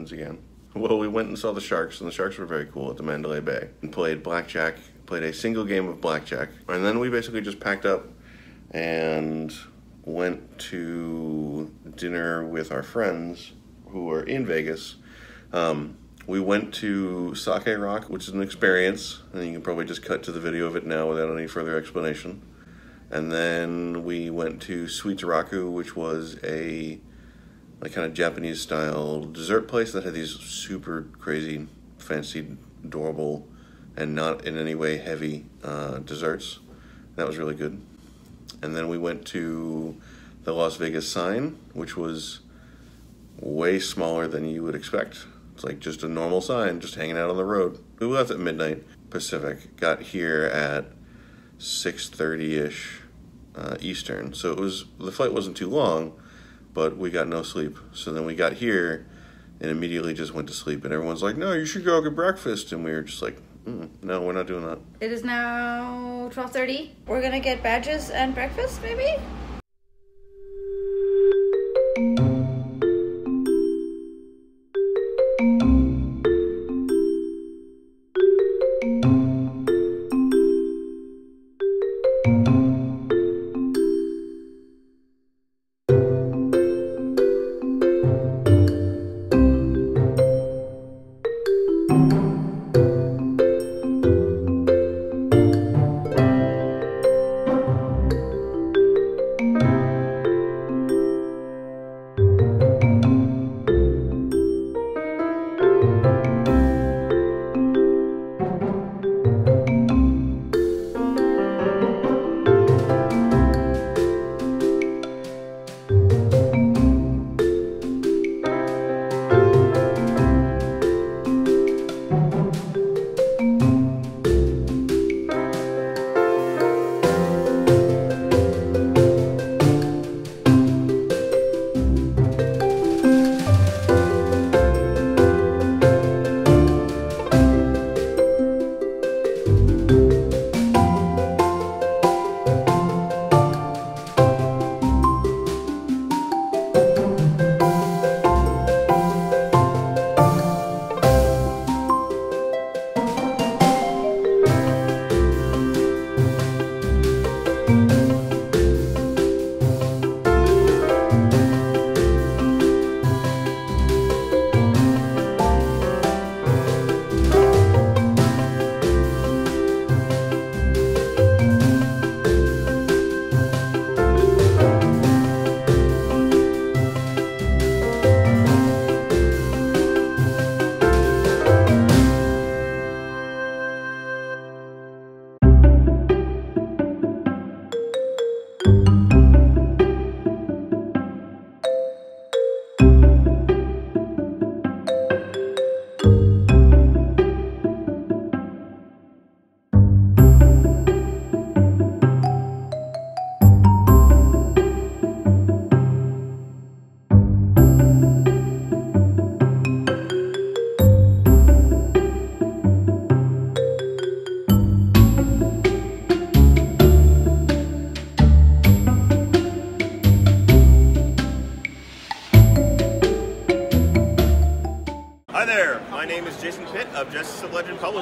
humans again. Well, we went and saw the Sharks, and the Sharks were very cool at the Mandalay Bay, and played blackjack, played a single game of blackjack, and then we basically just packed up and went to dinner with our friends who were in Vegas. Um, we went to Sake Rok, which is an experience, and you can probably just cut to the video of it now without any further explanation. And then we went to Sweet Raku, which was a like kind of Japanese style dessert place that had these super crazy, fancy, adorable, and not in any way heavy uh, desserts. That was really good. And then we went to the Las Vegas sign, which was way smaller than you would expect. It's like just a normal sign, just hanging out on the road. We left at midnight Pacific. Got here at 6:30 ish uh, Eastern. So it was the flight wasn't too long, but we got no sleep. So then we got here and immediately just went to sleep. And everyone's like, "No, you should go get breakfast." And we were just like, mm, "No, we're not doing that." It is now 12:30. We're gonna get badges and breakfast, maybe.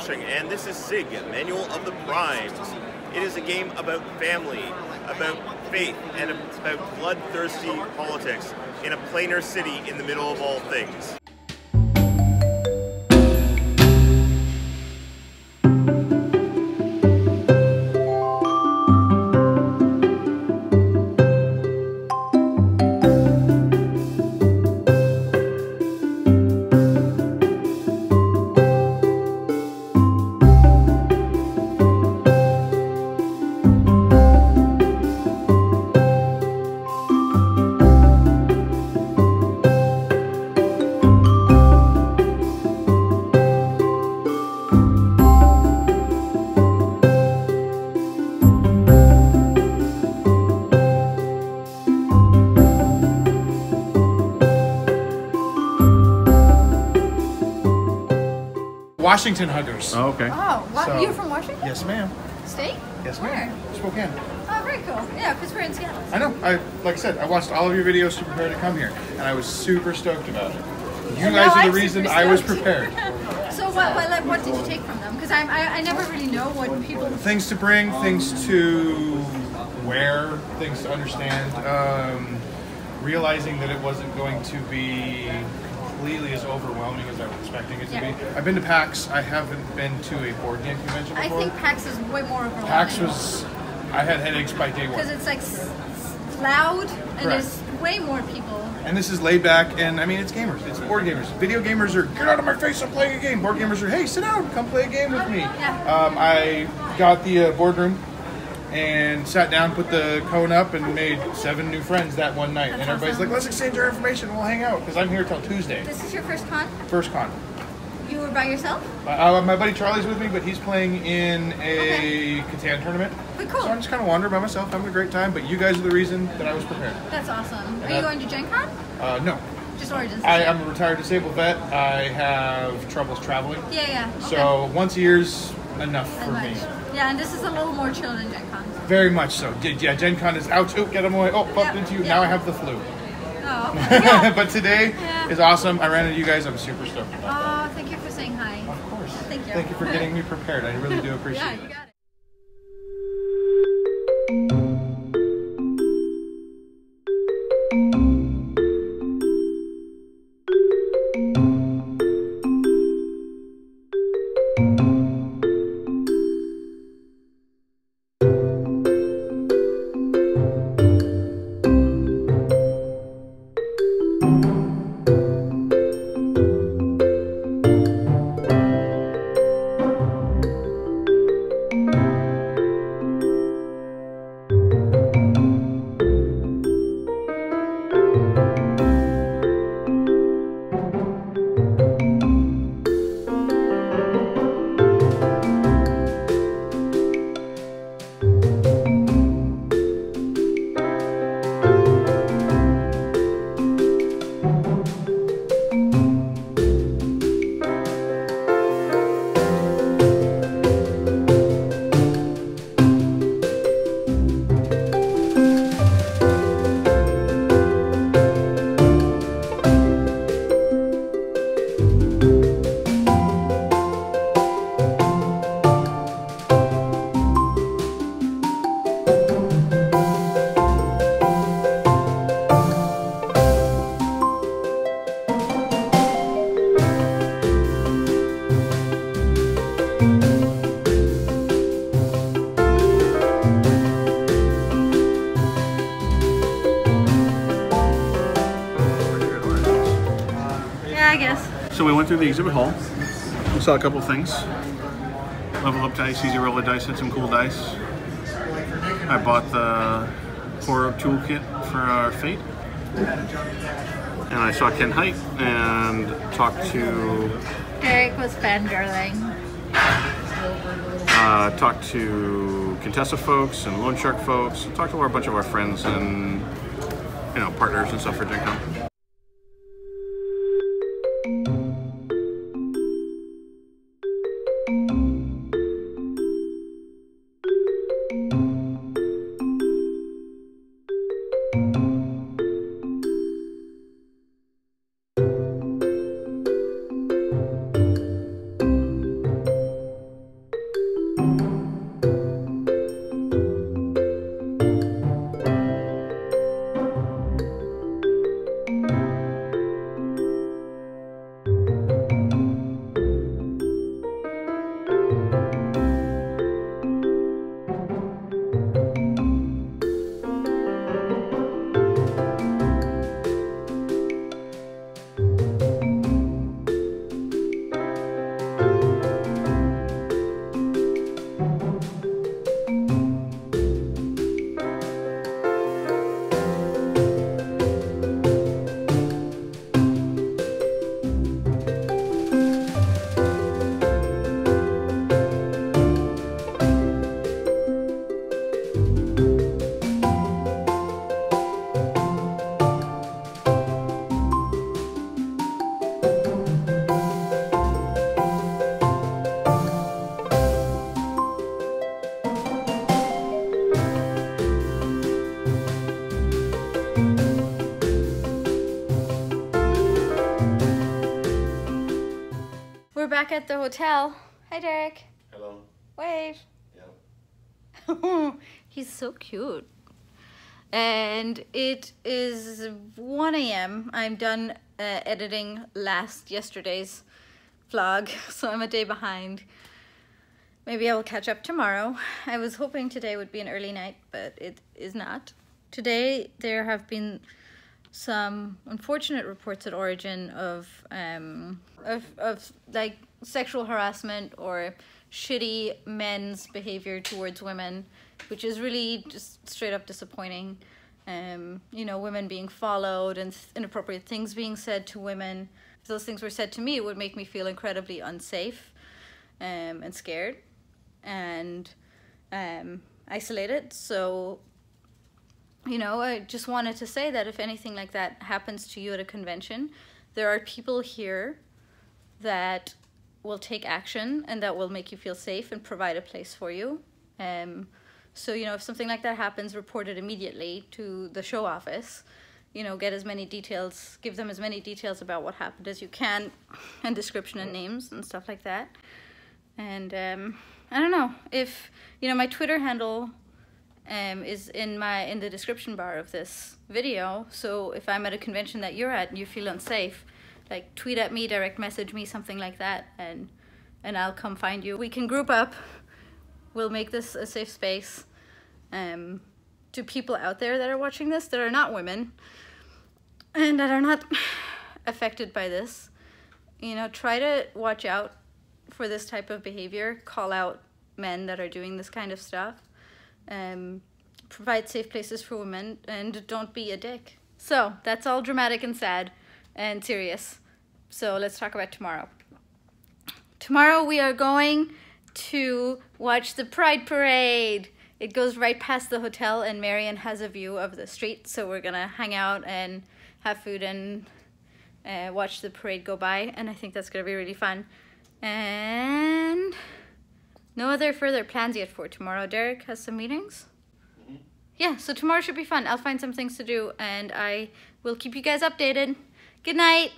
Publishing, and this is SIG, Manual of the Primes. It is a game about family, about faith, and about bloodthirsty politics in a planar city in the middle of all things. Washington Huggers. Oh, okay. Oh, what? So- you're from Washington Yes, ma'am. State? Yes, Where? ma'am. Spokane. Oh, very cool. Yeah, because we're in Seattle. I know. I like I said, I watched all of your videos to prepare to come here, and I was super stoked about it. You No, guys are I'm the reason I was prepared. so what, what, like, what did you take from them? Because I, I never really know what people. things to bring, things to wear, things to understand. Um, realizing that it wasn't going to be completely as overwhelming as I was expecting it to Yeah. be. I've been to PAX. I haven't been to a board game convention I think PAX is way more overwhelming. PAX was. I had headaches by day one. because it's like loud and Correct. there's way more people. And this is laid back, and I mean, it's gamers. It's board gamers. Video gamers are, get out of my face, I'm playing a game. Board gamers are, hey, sit down, come play a game with me. Yeah. Um, I got the uh, boardroom and sat down, put the cone up, and made seven new friends that one night. That's and everybody's awesome. like, let's exchange our information, we'll hang out, because I'm here till Tuesday. This is your first con? First con. You were by yourself? Uh, my buddy Charlie's with me, but he's playing in a Catan tournament. But cool. So I'm just kind of wandering by myself, having a great time, but you guys are the reason that I was prepared. That's awesome. Are Yeah. you going to Gen Con? Uh, no. Just Origins? I, I'm a retired disabled vet. I have troubles traveling. yeah, yeah. Okay. So once a year's enough for much. me. Yeah, and this is a little more chill than Gen Con. Very much so. Did yeah, Gen Con is ouch. Oh, get him away. Oh, bumped Yeah, into you. yeah. Now I have the flu. Oh, yeah. but today is awesome. I ran into you guys. I'm super stoked. about oh, thank you for saying hi. Of course. Thank you. Thank you for getting me prepared. I really do appreciate Yeah, it. Through the exhibit hall. We saw a couple things. Level up dice, Easy Roller Dice, had some cool dice. I bought the horror toolkit for our fate. And I saw Ken Hite and talked to Derek was fangirling. uh, talked to Contessa folks and Loan Shark folks. Talked to a bunch of our friends and you know partners and stuff for Gen Con. At the hotel. Hi, Derek. Hello. Wave. Yeah. He's so cute. And it is 1 a.m. I'm done uh, editing last yesterday's vlog, so I'm a day behind. Maybe I will catch up tomorrow. I was hoping today would be an early night, but it is not. Today there have been some unfortunate reports at Origin of um of of like sexual harassment or shitty men's behavior towards women, which is really just straight up disappointing. Um, you know, women being followed and inappropriate things being said to women. If those things were said to me, it would make me feel incredibly unsafe um, and scared and um, isolated. So, you know, I just wanted to say that if anything like that happens to you at a convention, there are people here that will take action and that will make you feel safe and provide a place for you. Um, so, you know, if something like that happens, report it immediately to the show office. You know, get as many details, give them as many details about what happened as you can, and description and names and stuff like that. And um, I don't know if you know my Twitter handle um, is in my in the description bar of this video. So if I'm at a convention that you're at and you feel unsafe, like tweet at me, direct message me, something like that, and and I'll come find you. We can group up. We'll make this a safe space. Um, to people out there that are watching this that are not women and that are not affected by this, you know, try to watch out for this type of behavior. Call out men that are doing this kind of stuff. Um, provide safe places for women and don't be a dick. So that's all dramatic and sad and serious. So let's talk about tomorrow. Tomorrow we are going to watch the Pride Parade. It goes right past the hotel, and Marion has a view of the street, so we're gonna hang out and have food and uh, watch the parade go by, and I think that's gonna be really fun. And no other further plans yet for tomorrow. Derek has some meetings. Mm-hmm. Yeah, so tomorrow should be fun. I'll find some things to do, and I will keep you guys updated. Good night.